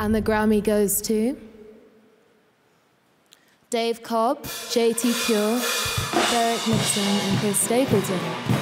And the Grammy goes to Dave Cobb, JT Cure, Derek Mixon, and Chris Stapleton.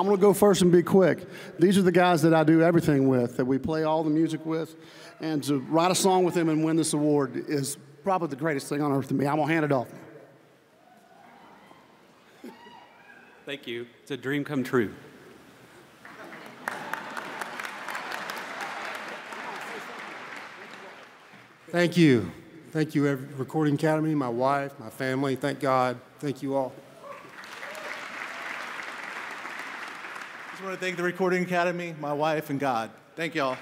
I'm going to go first and be quick. These are the guys that I do everything with, that we play all the music with. And to write a song with them and win this award is probably the greatest thing on earth to me. I'm going to hand it off. Thank you. It's a dream come true. Thank you. Thank you, Recording Academy, my wife, my family. Thank God. Thank you all. Just want to thank the Recording Academy, my wife, and God. Thank y'all.